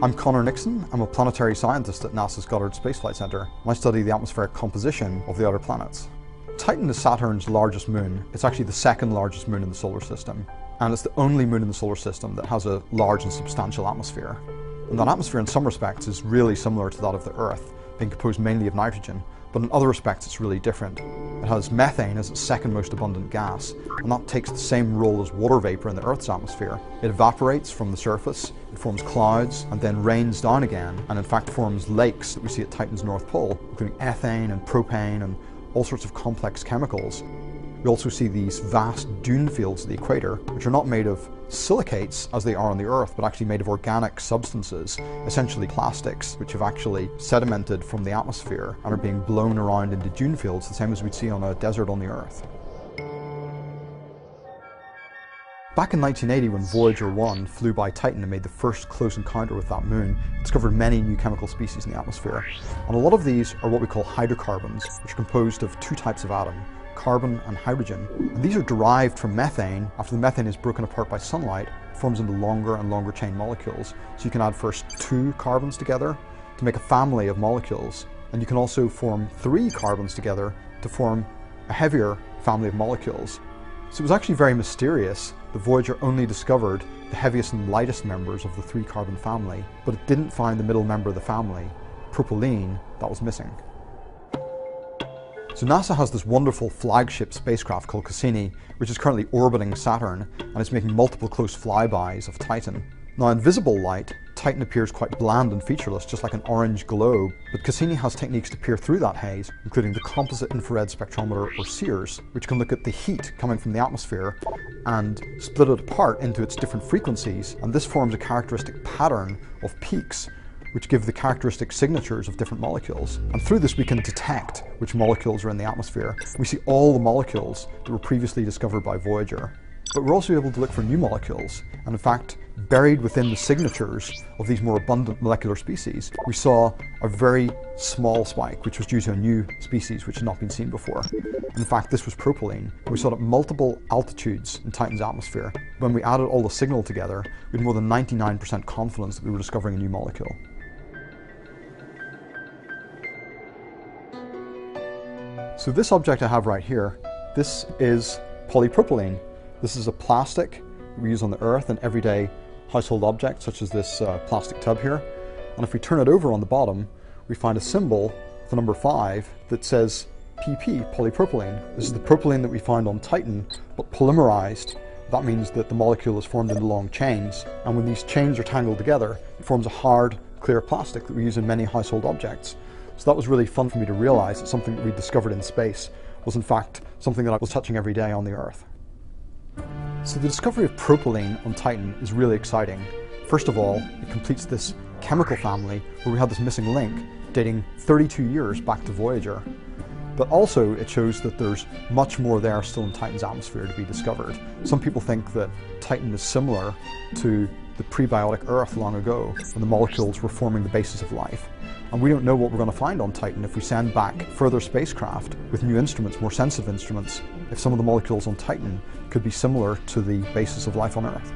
I'm Conor Nixon. I'm a planetary scientist at NASA's Goddard Space Flight Center. I study the atmospheric composition of the outer planets. Titan is Saturn's largest moon. It's actually the second largest moon in the solar system. And it's the only moon in the solar system that has a large and substantial atmosphere. And that atmosphere in some respects is really similar to that of the Earth, being composed mainly of nitrogen, but in other respects it's really different. It has methane as its second most abundant gas, and that takes the same role as water vapor in the Earth's atmosphere. It evaporates from the surface, it forms clouds, and then rains down again, and in fact forms lakes that we see at Titan's North Pole, including ethane and propane and all sorts of complex chemicals. We also see these vast dune fields at the equator, which are not made of silicates as they are on the Earth, but actually made of organic substances, essentially plastics, which have actually sedimented from the atmosphere and are being blown around into dune fields, the same as we'd see on a desert on the Earth. Back in 1980, when Voyager 1 flew by Titan and made the first close encounter with that moon, it discovered many new chemical species in the atmosphere. And a lot of these are what we call hydrocarbons, which are composed of two types of atom, carbon and hydrogen. And these are derived from methane. After the methane is broken apart by sunlight, forms into longer and longer chain molecules. So you can add first two carbons together to make a family of molecules. And you can also form three carbons together to form a heavier family of molecules. So it was actually very mysterious. The Voyager only discovered the heaviest and lightest members of the three carbon family, but it didn't find the middle member of the family, propylene, that was missing. So NASA has this wonderful flagship spacecraft called Cassini, which is currently orbiting Saturn and is making multiple close flybys of Titan. Now in visible light, Titan appears quite bland and featureless, just like an orange globe, but Cassini has techniques to peer through that haze, including the Composite Infrared Spectrometer, or CIRS, which can look at the heat coming from the atmosphere and split it apart into its different frequencies, and this forms a characteristic pattern of peaks which give the characteristic signatures of different molecules. And through this we can detect which molecules are in the atmosphere. We see all the molecules that were previously discovered by Voyager. But we're also able to look for new molecules, and in fact, buried within the signatures of these more abundant molecular species, we saw a very small spike, which was due to a new species which had not been seen before. In fact, this was propylene. We saw it at multiple altitudes in Titan's atmosphere. When we added all the signal together, we had more than 99% confidence that we were discovering a new molecule. So this object I have right here, this is polypropylene. This is a plastic we use on the earth in everyday household objects, such as this uh, plastic tub here. And if we turn it over on the bottom, we find a symbol, the number five, that says PP, polypropylene. This is the propylene that we find on Titan, but polymerized. That means that the molecule is formed into long chains, and when these chains are tangled together, it forms a hard, clear plastic that we use in many household objects. So that was really fun for me to realize that something we discovered in space was in fact something that I was touching every day on the Earth. So the discovery of propylene on Titan is really exciting. First of all, it completes this chemical family where we had this missing link dating 32 years back to Voyager. But also it shows that there's much more there still in Titan's atmosphere to be discovered. Some people think that Titan is similar to the prebiotic Earth long ago, when the molecules were forming the basis of life. And we don't know what we're going to find on Titan if we send back further spacecraft with new instruments, more sensitive instruments, if some of the molecules on Titan could be similar to the basis of life on Earth.